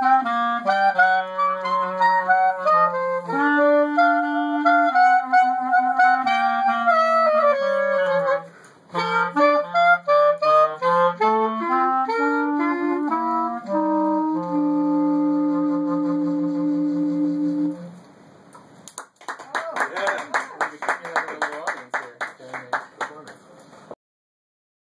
Uh-huh.